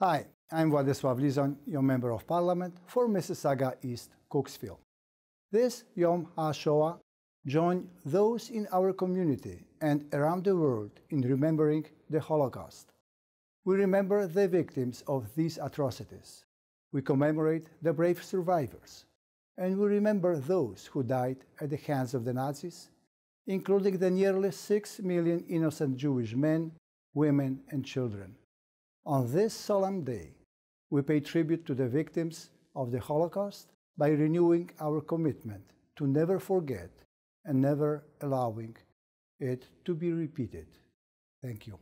Hi, I'm Władysław Lizon, your Member of Parliament for Mississauga East Cooksville. This Yom HaShoah join those in our community and around the world in remembering the Holocaust. We remember the victims of these atrocities. We commemorate the brave survivors. And we remember those who died at the hands of the Nazis, including the nearly six million innocent Jewish men, women, and children. On this solemn day, we pay tribute to the victims of the Holocaust by renewing our commitment to never forget and never allowing it to be repeated. Thank you.